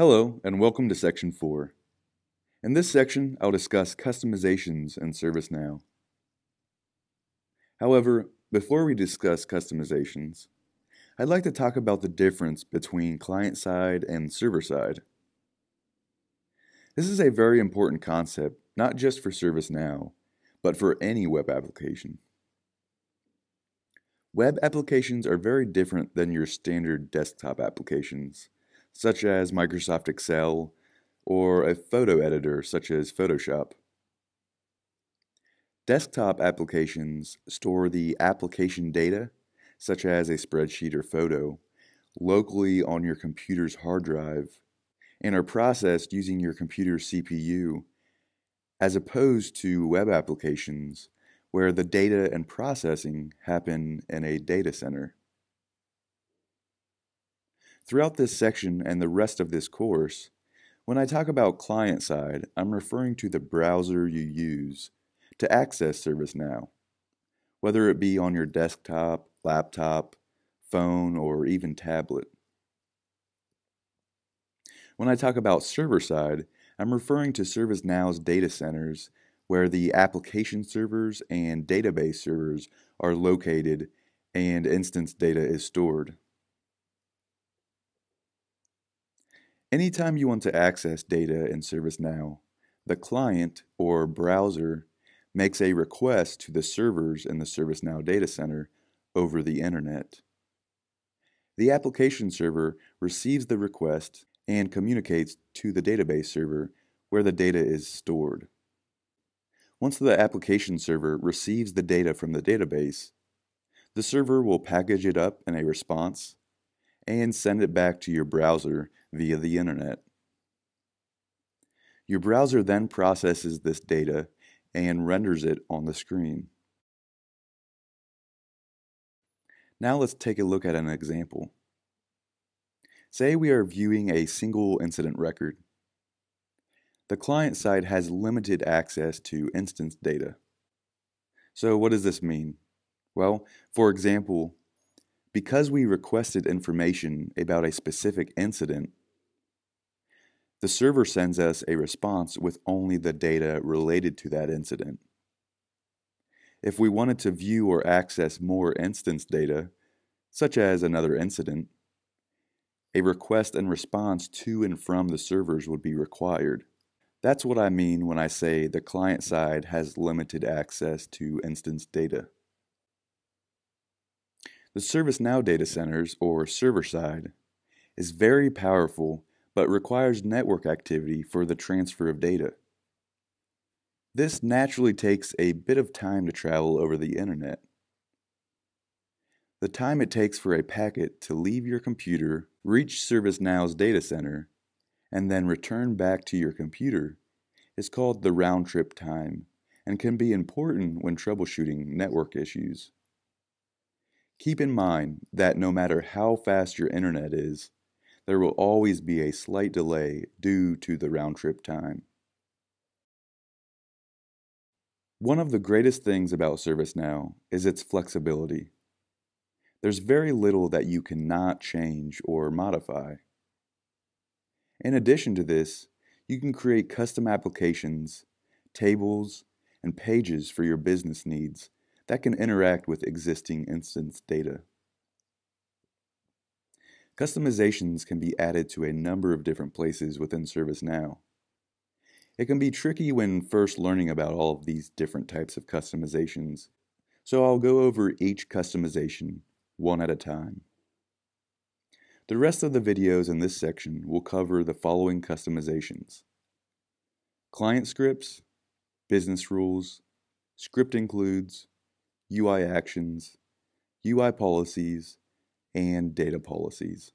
Hello, and welcome to Section 4. In this section, I'll discuss customizations in ServiceNow. However, before we discuss customizations, I'd like to talk about the difference between client-side and server-side. This is a very important concept, not just for ServiceNow, but for any web application. Web applications are very different than your standard desktop applications such as Microsoft Excel, or a photo editor such as Photoshop. Desktop applications store the application data, such as a spreadsheet or photo, locally on your computer's hard drive and are processed using your computer's CPU, as opposed to web applications where the data and processing happen in a data center. Throughout this section and the rest of this course, when I talk about client side, I'm referring to the browser you use to access ServiceNow, whether it be on your desktop, laptop, phone, or even tablet. When I talk about server side, I'm referring to ServiceNow's data centers where the application servers and database servers are located and instance data is stored. Anytime you want to access data in ServiceNow, the client or browser makes a request to the servers in the ServiceNow data center over the internet. The application server receives the request and communicates to the database server where the data is stored. Once the application server receives the data from the database, the server will package it up in a response and send it back to your browser via the internet. Your browser then processes this data and renders it on the screen. Now let's take a look at an example. Say we are viewing a single incident record. The client side has limited access to instance data. So what does this mean? Well, for example, because we requested information about a specific incident, the server sends us a response with only the data related to that incident. If we wanted to view or access more instance data, such as another incident, a request and response to and from the servers would be required. That's what I mean when I say the client side has limited access to instance data. The ServiceNow data centers, or server side, is very powerful but requires network activity for the transfer of data. This naturally takes a bit of time to travel over the internet. The time it takes for a packet to leave your computer, reach ServiceNow's data center, and then return back to your computer is called the round trip time and can be important when troubleshooting network issues. Keep in mind that no matter how fast your internet is, there will always be a slight delay due to the round trip time. One of the greatest things about ServiceNow is its flexibility. There's very little that you cannot change or modify. In addition to this, you can create custom applications, tables, and pages for your business needs that can interact with existing instance data. Customizations can be added to a number of different places within ServiceNow. It can be tricky when first learning about all of these different types of customizations, so I'll go over each customization one at a time. The rest of the videos in this section will cover the following customizations. Client scripts, business rules, script includes, UI actions, UI policies, and data policies.